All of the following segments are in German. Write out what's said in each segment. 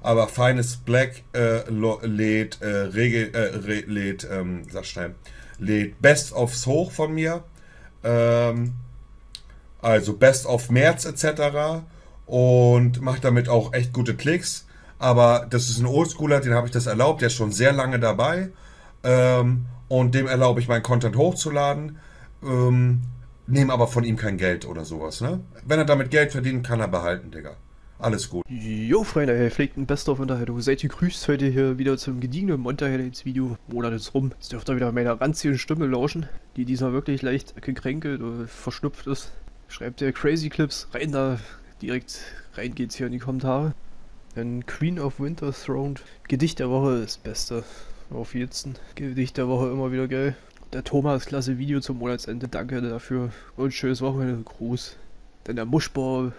Aber feines Black äh, lädt, äh, Regel, äh, lädt, ähm, sag schnell, lädt Best ofs hoch von mir. Ähm, also Best of März etc. Und macht damit auch echt gute Klicks. Aber das ist ein Oldschooler, den habe ich das erlaubt, der ist schon sehr lange dabei. Ähm, und dem erlaube ich meinen Content hochzuladen. Ähm, nehme aber von ihm kein Geld oder sowas. Ne? Wenn er damit Geld verdient, kann er behalten, Digga. Alles gut. Jo, Freunde, pflegt ein Best of Unterhaltung. Seid ihr grüßt heute hier wieder zum gediegenen Monter-Highlights-Video. Monat ist rum. Jetzt dürft ihr wieder meiner ranzigen Stimme lauschen, die diesmal wirklich leicht gekränkelt oder verschnupft ist. Schreibt ihr Crazy Clips rein da. Direkt rein geht's hier in die Kommentare. Dann Queen of Winter Throned. Gedicht der Woche ist Beste. Auf jeden Gedicht der Woche immer wieder geil. Der Thomas, klasse Video zum Monatsende. Danke dafür. Und schönes Wochenende. Gruß. Dann der Muschbau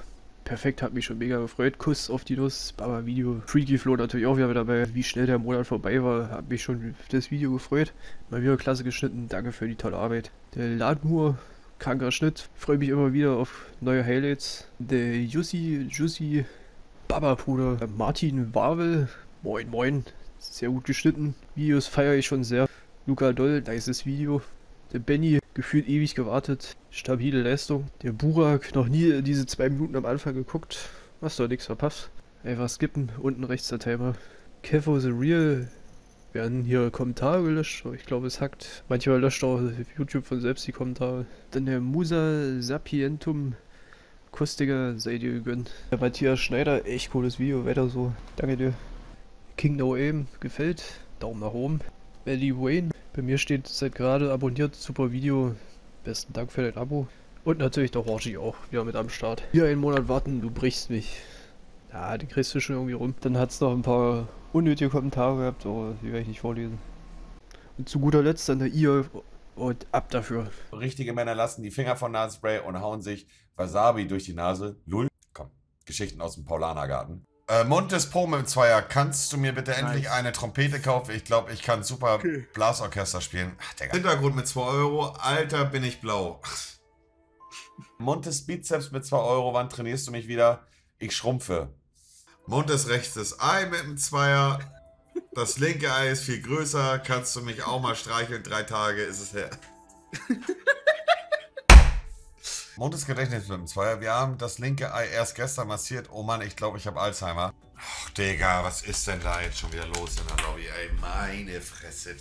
perfekt, hat mich schon mega gefreut. Kuss auf die Nuss, Baba Video. Freaky Flow natürlich auch wieder dabei. Wie schnell der Monat vorbei war, hat mich schon das Video gefreut. Mal wieder klasse geschnitten, danke für die tolle Arbeit. Der Ladmur, kranker Schnitt. Freue mich immer wieder auf neue Highlights. Der Jussi, Jussi, Baba Bruder. Martin Wawel, moin moin. Sehr gut geschnitten. Videos feiere ich schon sehr. Luca Doll, nices Video. Der Benny, gefühlt ewig gewartet. Stabile Leistung. Der Burak, noch nie diese zwei Minuten am Anfang geguckt. Hast doch nichts verpasst. Einfach skippen. Unten rechts der Timer. Kevo the Real. Werden hier Kommentare gelöscht. Ich glaube, es hackt. Manchmal löscht auch YouTube von selbst die Kommentare. Dann der Musa Sapientum. Kostiger, sei dir gegönnt. Der Matthias Schneider, echt cooles Video. Weiter so. Danke dir. King No Aim, gefällt. Daumen nach oben. Belly Wayne, bei mir steht seit gerade abonniert, super Video. Besten Dank für dein Abo. Und natürlich der Horji auch wieder mit am Start. Hier einen Monat warten, du brichst mich. Ja, den kriegst du schon irgendwie rum. Dann hat es noch ein paar unnötige Kommentare gehabt, aber die werde ich nicht vorlesen. Und zu guter Letzt dann der ihr und ab dafür. Richtige Männer lassen die Finger von Nasenspray und hauen sich Wasabi durch die Nase. Lull. Komm, Geschichten aus dem Paulanergarten. Äh, Montes Po mit dem Zweier, kannst du mir bitte nice. endlich eine Trompete kaufen? Ich glaube, ich kann super okay. Blasorchester spielen. Ach, Digga. Hintergrund mit 2 Euro. Alter, bin ich blau. Montes Bizeps mit 2 Euro. Wann trainierst du mich wieder? Ich schrumpfe. Montes rechtes Ei mit dem Zweier. Das linke Ei ist viel größer. Kannst du mich auch mal streicheln? Drei Tage ist es her. Montes Gedächtnis mit dem Zweier. Wir haben das linke Ei erst gestern massiert. Oh Mann, ich glaube, ich habe Alzheimer. Ach, Digga, was ist denn da jetzt schon wieder los in der Lobby? Ey, meine Fresse.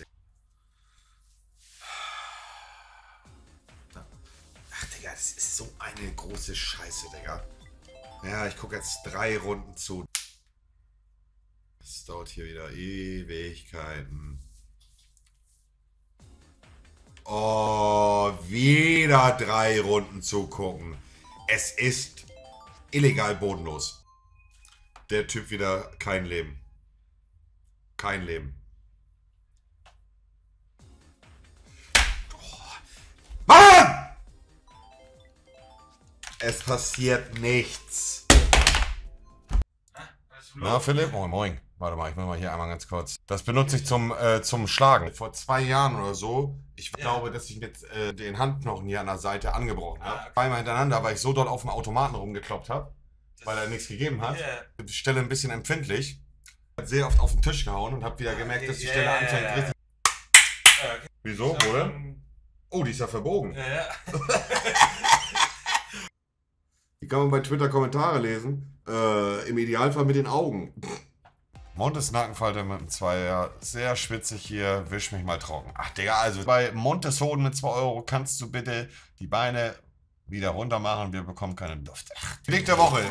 Ach, Digga, das ist so eine große Scheiße, Digga. Ja, ich gucke jetzt drei Runden zu. Das dauert hier wieder Ewigkeiten. Oh, wieder drei Runden zugucken. Es ist illegal bodenlos. Der Typ wieder kein Leben. Kein Leben. Oh. Mann! Es passiert nichts. Na, Philipp? Moin, moin. Warte mal, ich mache mal hier einmal ganz kurz. Das benutze ich zum, äh, zum Schlagen. Vor zwei Jahren oder so, ich ja. glaube, dass ich mit äh, den Handknochen hier an der Seite angebrochen habe. Ah, Zweimal hintereinander, weil ich so dort auf dem Automaten rumgekloppt habe, weil er nichts gegeben hat. Yeah. Die Stelle ein bisschen empfindlich. Hat sehr oft auf den Tisch gehauen und habe wieder gemerkt, dass die Stelle yeah. anfängt richtig. Okay. Wieso, Bruder? Oh, die ist ja verbogen. Ja, ja. die kann man bei Twitter Kommentare lesen. Äh, Im Idealfall mit den Augen. Montes Nackenfalte mit dem Zweier. Sehr schwitzig hier. Wisch mich mal trocken. Ach, Digga, also bei Montes Hoden mit 2 Euro kannst du bitte die Beine wieder runter machen. Wir bekommen keinen Duft. Ach, der Woche.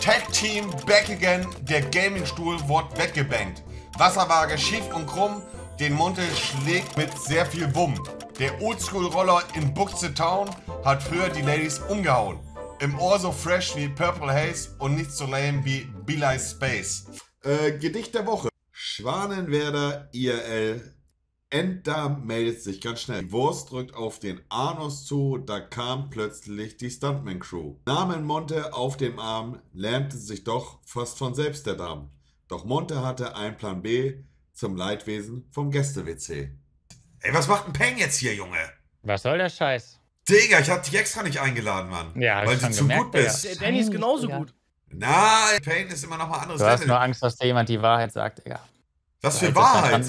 Tag Team Back Again. Der Gaming-Stuhl wird weggebankt. Wasserwaage schief und krumm. Den Monte schlägt mit sehr viel Wumm. Der Oldschool-Roller in Buchse Town hat früher die Ladies umgehauen. Im Ohr so fresh wie Purple Haze und nicht so lame wie Be Space. Äh, Gedicht der Woche. Schwanenwerder IRL. Enddarm meldet sich ganz schnell. Die Wurst drückt auf den Anus zu, da kam plötzlich die Stuntman-Crew. Namen Monte auf dem Arm, lärmte sich doch fast von selbst der Darm. Doch Monte hatte einen Plan B zum Leidwesen vom Gäste-WC. Ey, was macht ein Peng jetzt hier, Junge? Was soll der Scheiß? Digga, ich hab dich extra nicht eingeladen, Mann. Ja, weil du zu gemerkt, gut bist. Der Danny ist genauso gut. Na, Paint ist immer noch mal anderes Du hast nur Angst, dass dir jemand die Wahrheit sagt, Digga. Was für Wahrheit?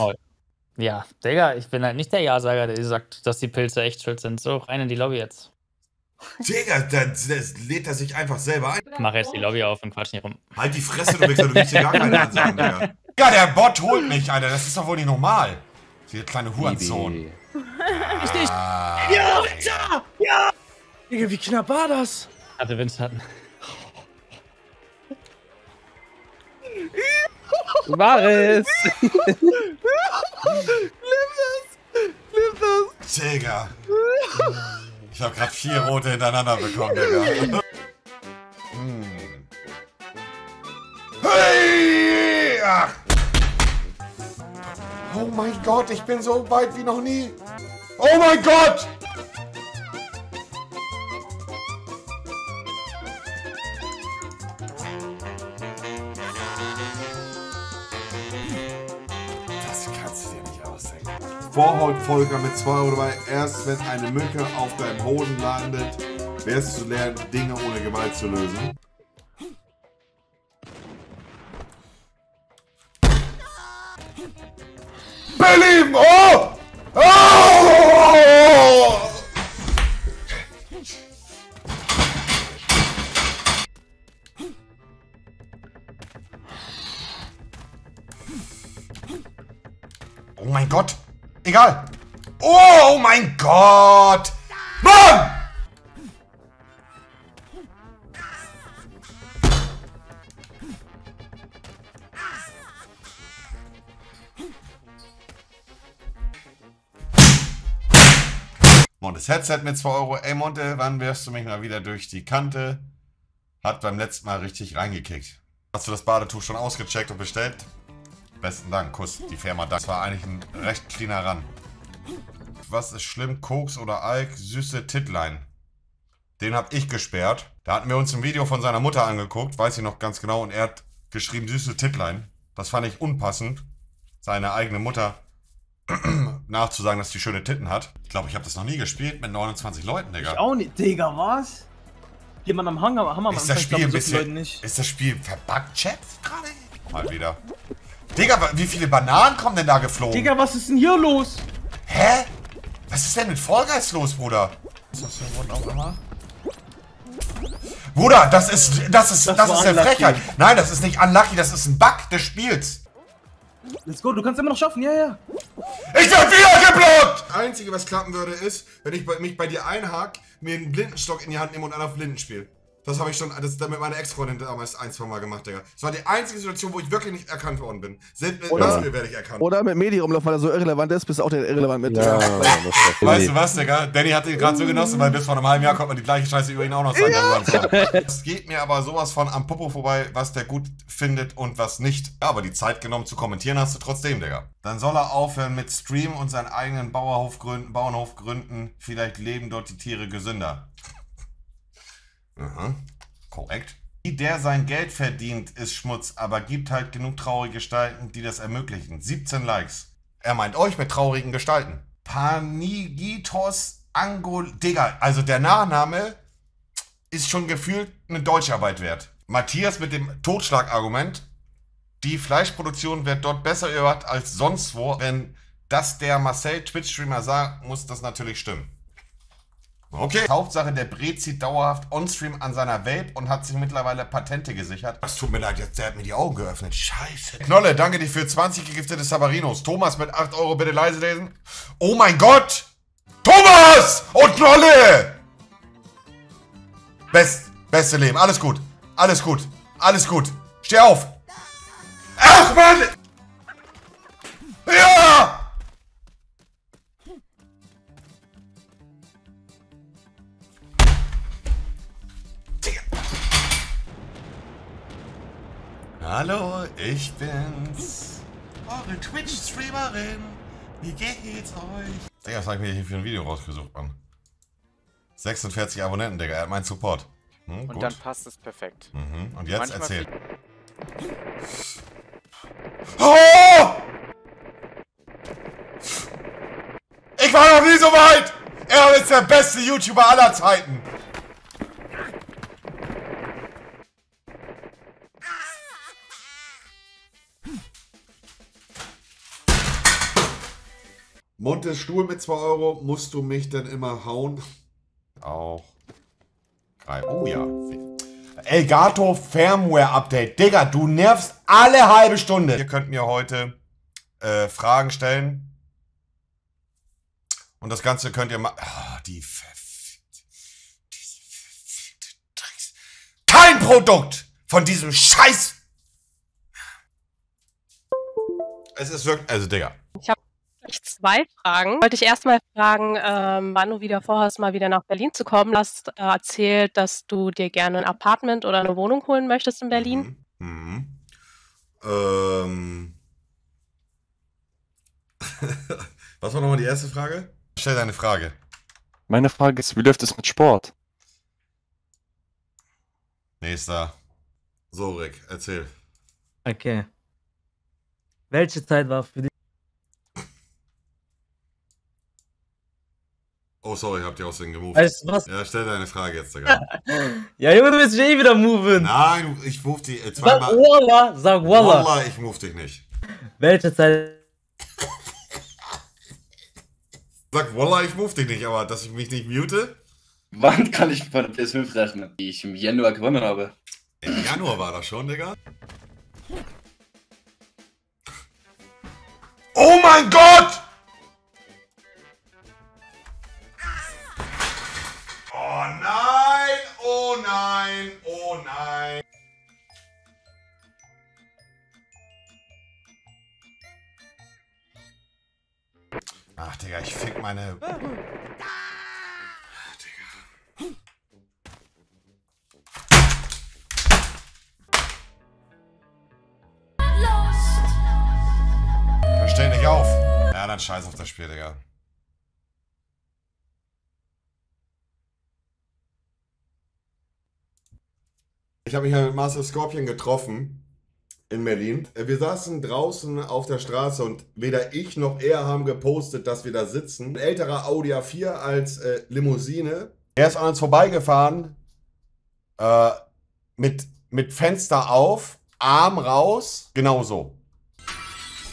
Ja, Digga, ich bin halt nicht der Ja-Sager, der dir sagt, dass die Pilze echt schuld sind. So, rein in die Lobby jetzt. Digga, das, das lädt er sich einfach selber ein. Mach jetzt die Lobby auf und quatsch nicht rum. Halt die Fresse, du Wichser, du gibst hier gar keine Ansagen, Digga. Ja, der Bot holt mich, Alter. Das ist doch wohl nicht normal. Dieser kleine Hurensohn. Ich nicht. Ah, Ja, Ritter! Ja! Digga, wie knapp war das? Hatte Vince War es! Digga. Ich hab grad vier rote hintereinander bekommen, Digga. Hm. Hey! Ach. Oh mein Gott, ich bin so weit wie noch nie. Oh mein Gott! Vorhautfolger mit 2 Euro dabei. Erst wenn eine Mücke auf deinem Hoden landet, wirst du lernen, Dinge ohne Gewalt zu lösen. Belieben! Oh! Oh! Egal! Oh mein Gott! Mann! Montes Headset mit 2 Euro. Ey Monte, wann wirfst du mich mal wieder durch die Kante? Hat beim letzten Mal richtig reingekickt. Hast du das Badetuch schon ausgecheckt und bestellt? Besten Dank, Kuss, die Firma Das war eigentlich ein recht cleaner Ran. Was ist schlimm, Koks oder Alk? Süße Titlein. Den hab ich gesperrt. Da hatten wir uns ein Video von seiner Mutter angeguckt, weiß ich noch ganz genau, und er hat geschrieben, süße Titlein. Das fand ich unpassend, seine eigene Mutter nachzusagen, dass die schöne Titten hat. Ich glaube, ich habe das noch nie gespielt mit 29 Leuten, Digga. Ich auch nicht. Digga, was? Jemand am Hammer, Hammer Ist das Spiel ein bisschen. nicht. Ist das Spiel verbuggt, Chat? Gerade? Mal wieder. Digga, wie viele Bananen kommen denn da geflogen? Digga, was ist denn hier los? Hä? Was ist denn mit Vollgeist los, Bruder? Was ist das für ein Grund auch immer? Bruder, das ist, das ist, das, Das ist eine. Frechheit. Nein, das ist nicht unlucky, das ist ein Bug des Spiels. Let's go, du kannst immer noch schaffen, ja, ja. Ich werd wieder geblockt! Einzige, was klappen würde, ist, wenn ich mich bei dir einhake, mir einen Blindenstock in die Hand nehme und einer auf Blinden spiele. Das habe ich schon, das mit meiner Ex-Freundin damals ein, zwei Mal gemacht, Digga. Das war die einzige Situation, wo ich wirklich nicht erkannt worden bin. Selbst mit Oder- Bastel werde ich erkannt. Oder mit Medi rumlaufen, weil er so irrelevant ist, bist du auch der irrelevant mit. Ja, Weißt du was, Digga? Danny hat den gerade so genossen, weil bis vor einem halben Jahr konnte man die gleiche Scheiße über ihn auch noch sagen. Ja. Es geht mir aber sowas von am Popo vorbei, was der gut findet und was nicht. Ja, aber die Zeit genommen zu kommentieren hast du trotzdem, Digga. Dann soll er aufhören mit Stream und seinen eigenen Bauernhof gründen, Bauernhof gründen. Vielleicht leben dort die Tiere gesünder. Aha. Korrekt. Wie der sein Geld verdient, ist Schmutz, aber gibt halt genug traurige Gestalten, die das ermöglichen. 17 Likes. Er meint euch mit traurigen Gestalten. Panigitos Angol. Digga, also der Nachname ist schon gefühlt eine Deutscharbeit wert. Matthias mit dem Totschlagargument. Die Fleischproduktion wird dort besser überwacht als sonst wo. Wenn das der Marcel Twitch-Streamer sagt, muss das natürlich stimmen. Okay. Hauptsache, der Bre zieht dauerhaft on-stream an seiner Vape und hat sich mittlerweile Patente gesichert. Das tut mir leid, jetzt, der hat mir die Augen geöffnet. Scheiße. Knolle, danke dir für 20 gegiftete Sabarinos. Thomas mit 8 Euro, bitte leise lesen. Oh mein Gott! Thomas! Und Knolle! Best, beste Leben. Alles gut. Alles gut. Alles gut. Steh auf. Ach, Mann! Ich bin's. Eure Twitch-Streamerin. Wie geht's euch? Digga, was hab ich mir hier für ein Video rausgesucht, Mann? 46 Abonnenten, Digga. Er hat meinen Support. Hm, Und gut. dann passt es perfekt. Mhm. Und jetzt Manchmal erzähl. Oh! Ich war noch nie so weit! Er ist der beste YouTuber aller Zeiten! Montes Stuhl mit 2 Euro. Musst du mich denn immer hauen? Auch. Oh ja. Elgato Firmware Update. Digga, du nervst alle halbe Stunde. Ihr könnt mir heute äh, Fragen stellen. Und das Ganze könnt ihr mal. Ah, die verfickte. Diese verfickte Drecks. Kein Produkt von diesem Scheiß. Es ist wirklich. Also, Digga. Ich zwei Fragen. Wollte ich erstmal fragen, ähm, wann du wieder vorhast, mal wieder nach Berlin zu kommen. Du hast äh, erzählt, dass du dir gerne ein Apartment oder eine Wohnung holen möchtest in Berlin. Mhm. Mhm. Ähm. Was war nochmal die erste Frage? Stell deine Frage. Meine Frage ist, wie läuft es mit Sport? Nächster. So, Rick, erzähl. Okay. Welche Zeit war für dich? Oh, sorry, habt ihr aus den gemoved. Weißt du was? Ja, stell deine Frage jetzt, Digga. Ja, Junge, du willst mich eh wieder moven. Nein, ich move dich äh, Sag zweimal. Wallah, sag Wallah. Wallah, ich move dich nicht. Welche Zeit? Sag Wallah, ich move dich nicht, aber dass ich mich nicht mute? Wann kann ich von der PS5 rechnen? Die ich im Januar gewonnen habe. Im Januar war das schon, Digga. Digga, ich fick meine... Dann stell dich auf. Ja, dann scheiß auf das Spiel, Digga. Ich habe mich ja mit Master Scorpion getroffen in Berlin. Äh, Wir saßen draußen auf der Straße und weder ich noch er haben gepostet, dass wir da sitzen. Ein älterer Audi A4 als äh, Limousine. Er ist an uns vorbeigefahren äh, mit, mit Fenster auf, Arm raus, genau so.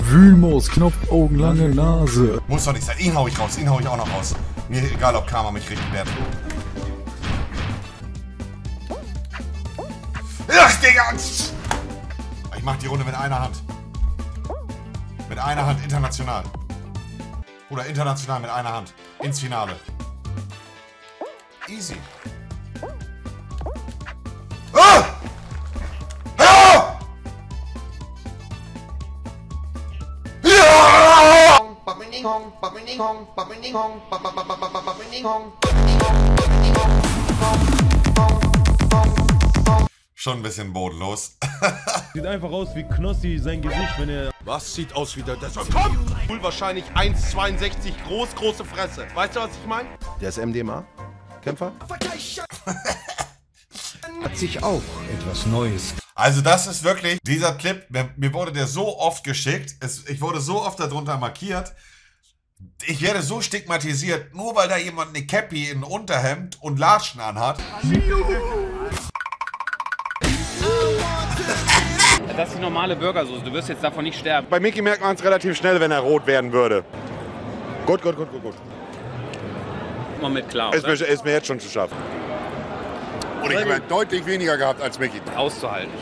Wühlmaus, Knopfaugen, lange Nase. Muss doch nicht sein. Ihn hau ich raus, ihn hau ich auch noch raus. Mir egal, ob Karma mich richtig wert. Ach, Digga! Ich mach die Runde mit einer Hand. Mit einer Hand international. Oder international mit einer Hand. Ins Finale. Easy. Ah! Ah! Ja! Schon ein bisschen bodenlos. Sieht einfach aus wie Knossi, sein Gesicht, wenn er. Was sieht aus wie der Desert? Komm! Wohl wahrscheinlich 1,62 groß, große Fresse. Weißt du, was ich meine? Der ist MDMA-Kämpfer. Hat sich auch etwas Neues. Also das ist wirklich, dieser Clip, mir, mir wurde der so oft geschickt, es, ich wurde so oft darunter markiert, ich werde so stigmatisiert, nur weil da jemand eine Cappy, ein Unterhemd und Latschen anhat. Das ist die normale Burgersoße, du wirst jetzt davon nicht sterben. Bei Mickey merkt man es relativ schnell, wenn er rot werden würde. Gut, gut, gut, gut, gut. Mal mit klar. Ist mir, ist mir jetzt schon zu schaffen. Und ich habe deutlich weniger gehabt als Mickey. Auszuhalten.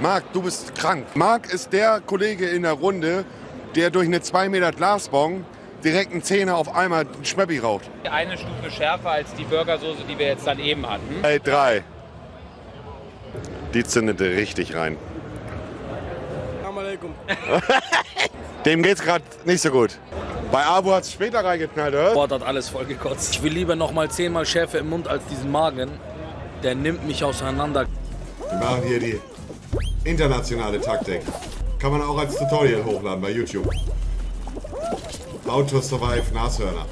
Marc, du bist krank. Marc ist der Kollege in der Runde, der durch eine 2 Meter Glasbong direkt einen Zehner auf einmal einen Schmeppi raucht. Eine Stufe schärfer als die Burgersoße, die wir jetzt dann eben hatten. Hey, drei. Die zündete richtig rein. Dem geht's gerade nicht so gut. Bei Abu hat's später reingeknallt, oder? Boah, hat alles voll gekotzt. Ich will lieber noch mal zehnmal Schärfe im Mund als diesen Magen. Der nimmt mich auseinander. Wir machen hier die internationale Taktik. Kann man auch als Tutorial hochladen bei YouTube. How to survive Nashörner.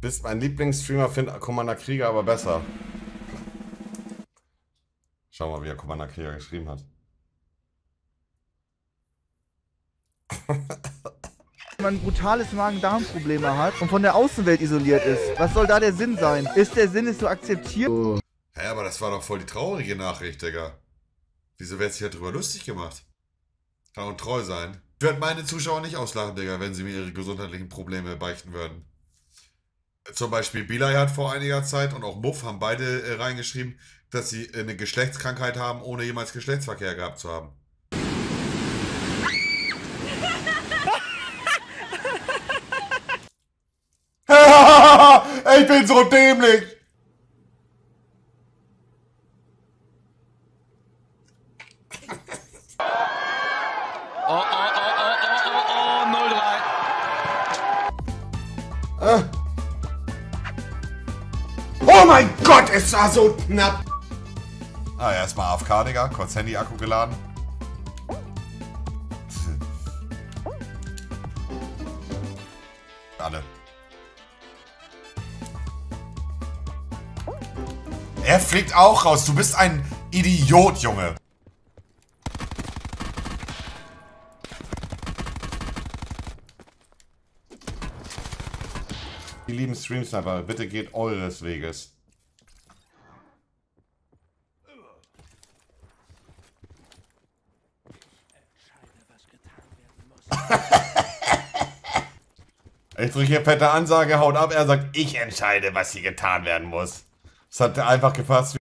Bist mein Lieblingsstreamer, finde Commander Krieger aber besser. Schau mal, wie er Commander Krieger geschrieben hat. man brutales Magen-Darm-Probleme hat und von der Außenwelt isoliert ist. Was soll da der Sinn sein? Ist der Sinn, es zu akzeptieren? Hä, aber das war doch voll die traurige Nachricht, Digga. Wieso wird sich ja drüber lustig gemacht? Kann auch treu sein. Ich werde meine Zuschauer nicht auslachen, Digga, wenn sie mir ihre gesundheitlichen Probleme beichten würden. Zum Beispiel Bilay hat vor einiger Zeit und auch Muff haben beide äh, reingeschrieben, dass sie äh, eine Geschlechtskrankheit haben, ohne jemals Geschlechtsverkehr gehabt zu haben. ich bin so dämlich! Oh, oh, oh, oh, oh, oh, oh, 0-3. Äh. Oh mein Gott, es war so knapp! Ah, erstmal AFK, Digga. Kurz Handy-Akku geladen. Alle. Er fliegt auch raus. Du bist ein Idiot, Junge. Die lieben Stream-Sniper, bitte geht eures Weges. Ich drücke hier fette Ansage, haut ab. Er sagt, ich entscheide, was hier getan werden muss. Das hat einfach gepasst.